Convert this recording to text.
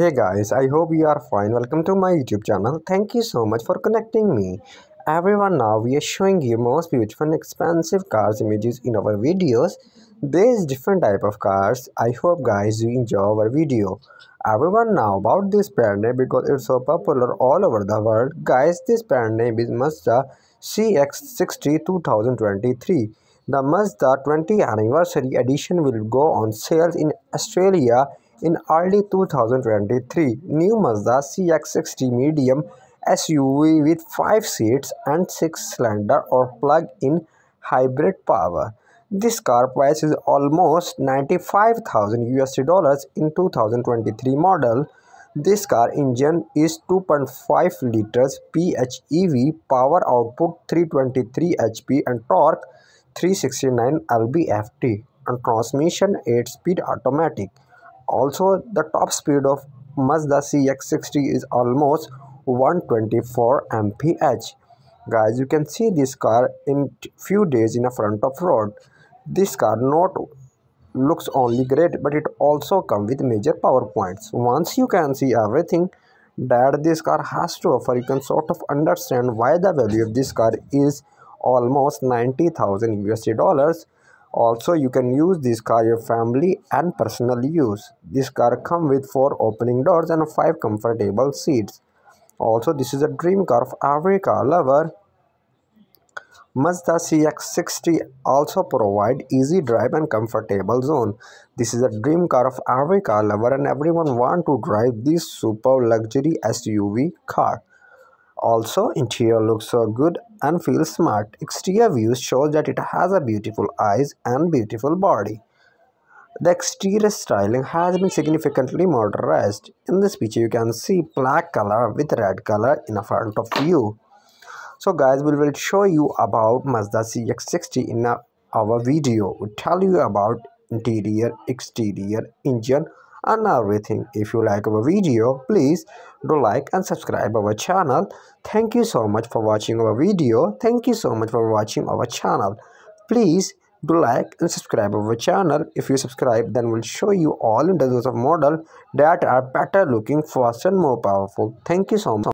Hey guys, I hope you are fine. Welcome to my YouTube channel. Thank you so much for connecting me. Everyone now we are showing you most beautiful and expensive cars images in our videos. There is different type of cars. I hope guys you enjoy our video. Everyone know about this brand name because it's so popular all over the world. Guys, this brand name is Mazda CX-60 2023. The Mazda 20 anniversary edition will go on sale in Australia in early 2023, new Mazda CX-60 medium SUV with 5 seats and 6-cylinder or plug-in hybrid power. This car price is almost 95,000 USD in 2023 model. This car engine is 2.5 liters PHEV, power output 323 HP and torque 369 lb-ft and transmission 8-speed automatic. Also, the top speed of Mazda CX-60 is almost 124 mph. Guys, you can see this car in few days in a front of road. This car not looks only great, but it also come with major power points. Once you can see everything that this car has to offer, you can sort of understand why the value of this car is almost 90,000 USD dollars also you can use this car your family and personal use this car come with four opening doors and five comfortable seats also this is a dream car of every car lover Mazda CX-60 also provide easy drive and comfortable zone. This is a dream car of every car lover and everyone want to drive this super luxury SUV car. Also, interior looks so good and feels smart. Exterior views shows that it has a beautiful eyes and beautiful body. The exterior styling has been significantly modernized. In this picture, you can see black color with red color in front of you. So guys, we will show you about Mazda CX-60 in our video. We tell you about interior, exterior, engine, and everything. If you like our video please do like and subscribe our channel. Thank you so much for watching our video. Thank you so much for watching our channel. Please do like and subscribe our channel. If you subscribe then we'll show you all in dozens of model that are better looking faster and more powerful. Thank you so much